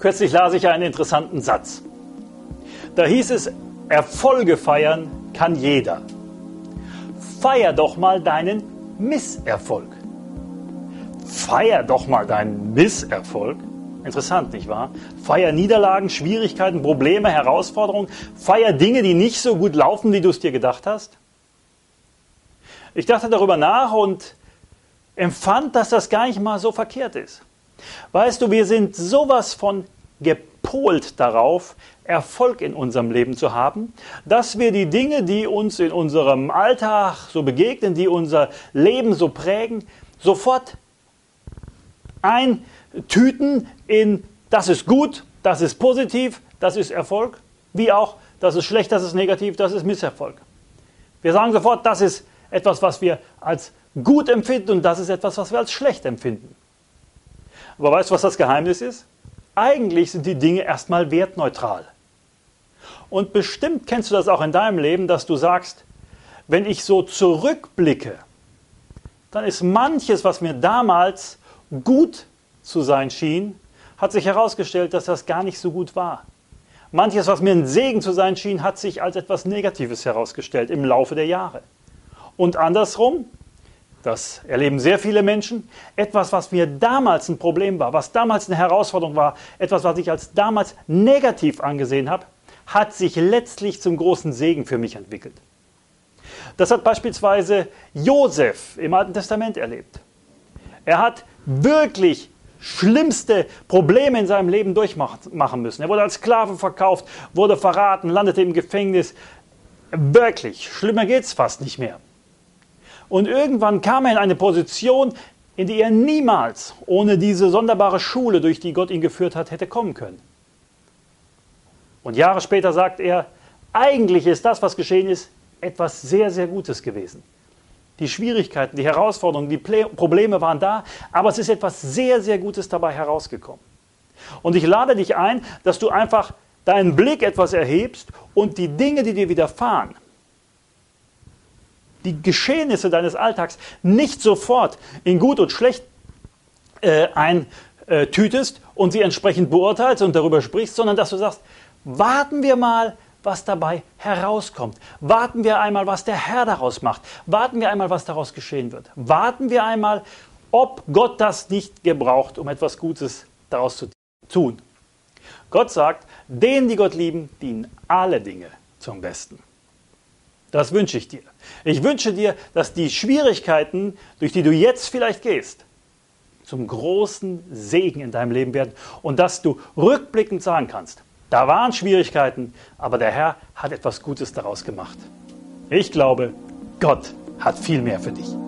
Kürzlich las ich einen interessanten Satz. Da hieß es, Erfolge feiern kann jeder. Feier doch mal deinen Misserfolg. Feier doch mal deinen Misserfolg. Interessant, nicht wahr? Feier Niederlagen, Schwierigkeiten, Probleme, Herausforderungen. Feier Dinge, die nicht so gut laufen, wie du es dir gedacht hast. Ich dachte darüber nach und empfand, dass das gar nicht mal so verkehrt ist. Weißt du, wir sind sowas von gepolt darauf, Erfolg in unserem Leben zu haben, dass wir die Dinge, die uns in unserem Alltag so begegnen, die unser Leben so prägen, sofort eintüten in das ist gut, das ist positiv, das ist Erfolg, wie auch das ist schlecht, das ist negativ, das ist Misserfolg. Wir sagen sofort, das ist etwas, was wir als gut empfinden und das ist etwas, was wir als schlecht empfinden. Aber weißt du, was das Geheimnis ist? Eigentlich sind die Dinge erstmal wertneutral. Und bestimmt kennst du das auch in deinem Leben, dass du sagst, wenn ich so zurückblicke, dann ist manches, was mir damals gut zu sein schien, hat sich herausgestellt, dass das gar nicht so gut war. Manches, was mir ein Segen zu sein schien, hat sich als etwas Negatives herausgestellt im Laufe der Jahre. Und andersrum, das erleben sehr viele Menschen, etwas, was mir damals ein Problem war, was damals eine Herausforderung war, etwas, was ich als damals negativ angesehen habe, hat sich letztlich zum großen Segen für mich entwickelt. Das hat beispielsweise Josef im Alten Testament erlebt. Er hat wirklich schlimmste Probleme in seinem Leben durchmachen müssen. Er wurde als Sklave verkauft, wurde verraten, landete im Gefängnis. Wirklich, schlimmer geht es fast nicht mehr. Und irgendwann kam er in eine Position, in die er niemals ohne diese sonderbare Schule, durch die Gott ihn geführt hat, hätte kommen können. Und Jahre später sagt er, eigentlich ist das, was geschehen ist, etwas sehr, sehr Gutes gewesen. Die Schwierigkeiten, die Herausforderungen, die Probleme waren da, aber es ist etwas sehr, sehr Gutes dabei herausgekommen. Und ich lade dich ein, dass du einfach deinen Blick etwas erhebst und die Dinge, die dir widerfahren, die Geschehnisse deines Alltags nicht sofort in gut und schlecht äh, eintütest und sie entsprechend beurteilst und darüber sprichst, sondern dass du sagst, warten wir mal, was dabei herauskommt. Warten wir einmal, was der Herr daraus macht. Warten wir einmal, was daraus geschehen wird. Warten wir einmal, ob Gott das nicht gebraucht, um etwas Gutes daraus zu tun. Gott sagt, denen, die Gott lieben, dienen alle Dinge zum Besten. Das wünsche ich dir. Ich wünsche dir, dass die Schwierigkeiten, durch die du jetzt vielleicht gehst, zum großen Segen in deinem Leben werden und dass du rückblickend sagen kannst, da waren Schwierigkeiten, aber der Herr hat etwas Gutes daraus gemacht. Ich glaube, Gott hat viel mehr für dich.